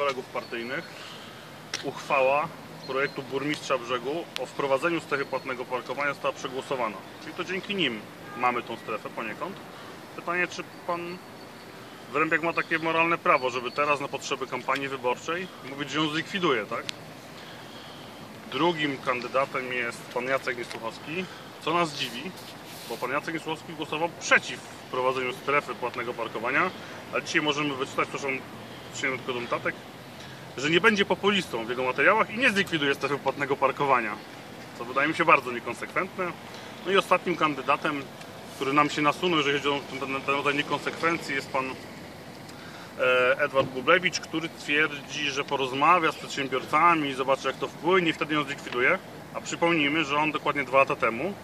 kolegów partyjnych uchwała projektu burmistrza brzegu o wprowadzeniu strefy płatnego parkowania została przegłosowana. Czyli to dzięki nim mamy tą strefę poniekąd. Pytanie, czy pan Wrębiak ma takie moralne prawo, żeby teraz na potrzeby kampanii wyborczej mówić, że ją zlikwiduje, tak? Drugim kandydatem jest pan Jacek Niesłuchowski, co nas dziwi, bo pan Jacek Niesłuchowski głosował przeciw wprowadzeniu strefy płatnego parkowania, ale dzisiaj możemy wyczytać, proszę, przyjmę tylko notatek, że nie będzie populistą w jego materiałach i nie zlikwiduje strefy płatnego parkowania, co wydaje mi się bardzo niekonsekwentne. No i ostatnim kandydatem, który nam się nasunął, jeżeli chodzi o ten, rodzaj niekonsekwencji, jest pan e, Edward Bublewicz, który twierdzi, że porozmawia z przedsiębiorcami, zobaczy jak to wpłynie i wtedy ją zlikwiduje. A przypomnijmy, że on dokładnie dwa lata temu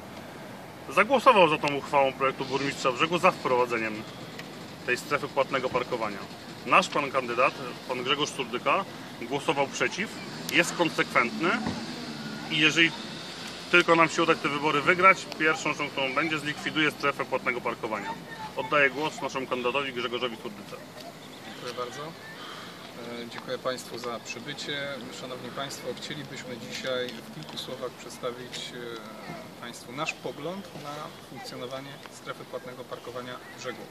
zagłosował za tą uchwałą projektu burmistrza brzegu za wprowadzeniem tej strefy płatnego parkowania. Nasz pan kandydat, pan Grzegorz Surdyka, głosował przeciw, jest konsekwentny i jeżeli tylko nam się uda te wybory wygrać, pierwszą rzeczą, którą będzie, zlikwiduje strefę płatnego parkowania. Oddaję głos naszemu kandydatowi Grzegorzowi Surdyce. Dziękuję bardzo. E, Dziękuję Państwu za przybycie. Szanowni Państwo, chcielibyśmy dzisiaj w kilku słowach przedstawić e, Państwu nasz pogląd na funkcjonowanie strefy płatnego parkowania brzegu.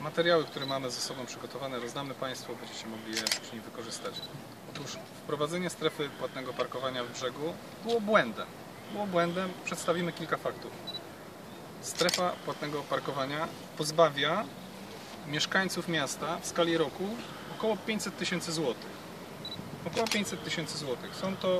Materiały, które mamy ze sobą przygotowane, rozdamy Państwu, będziecie mogli je później wykorzystać. Otóż wprowadzenie strefy płatnego parkowania w brzegu było błędem. Było błędem. Przedstawimy kilka faktów. Strefa płatnego parkowania pozbawia mieszkańców miasta w skali roku około 500 tysięcy złotych. Około 500 tysięcy złotych. Są to